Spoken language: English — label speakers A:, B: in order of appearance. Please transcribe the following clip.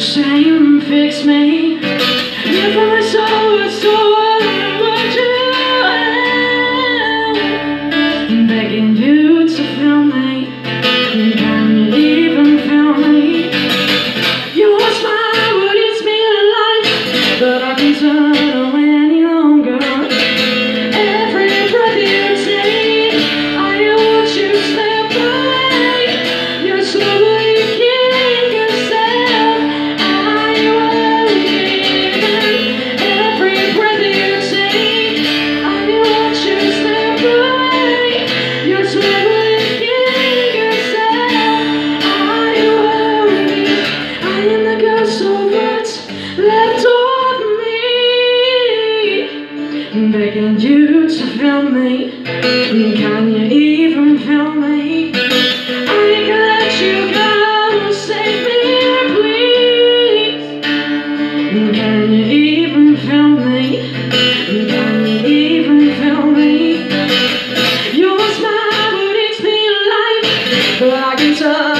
A: shame fix me. If I saw a so. left of me Begging you to feel me Can you even feel me? I can let you go Save me, please Can you even feel me? Can you even feel me? Your smile would eat me alive But Like a tub